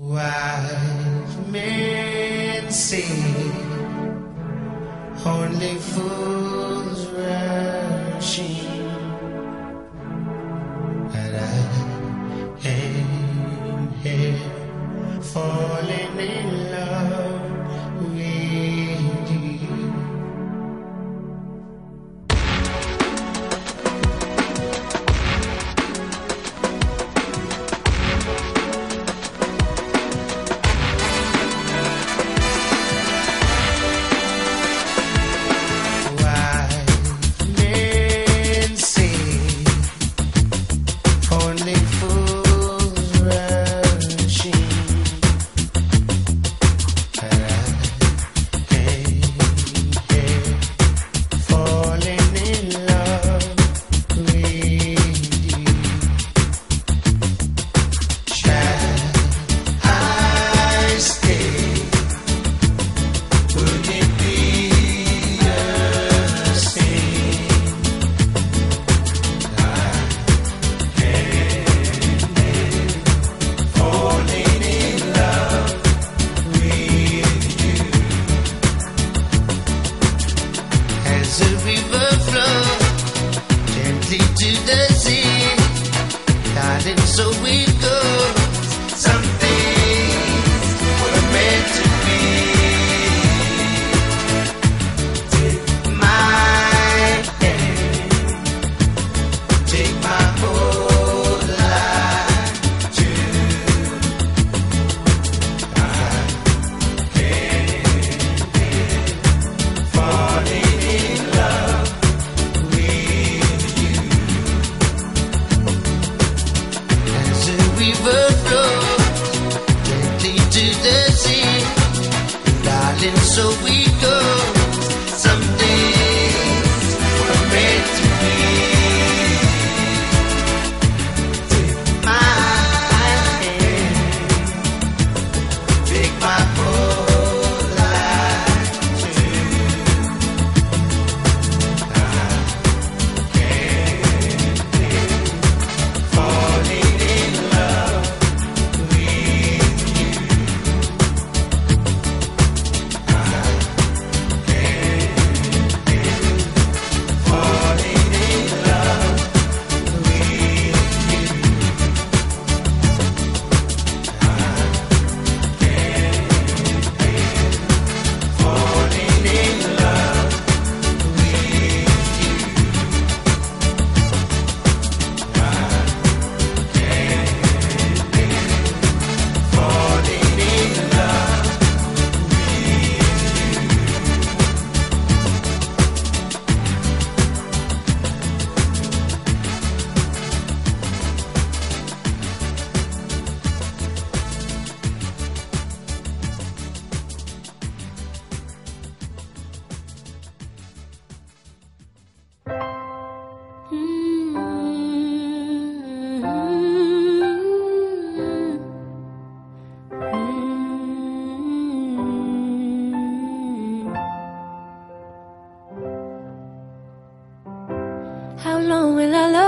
Wise men see only fools rushing. and so we go. Some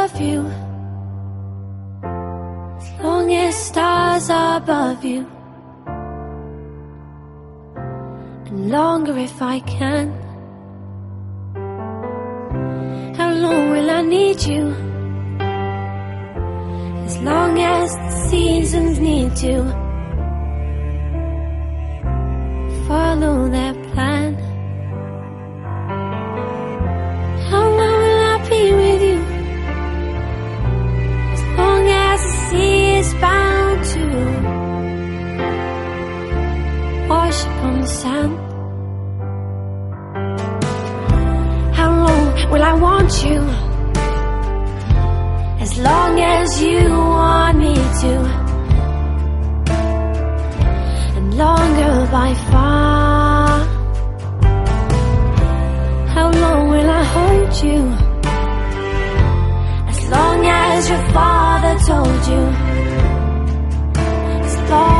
love you. As long as stars are above you. And longer if I can. How long will I need you? As long as the seasons need to follow that sun. How long will I want you? As long as you want me to, and longer by far. How long will I hold you? As long as your father told you. As long